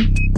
thank you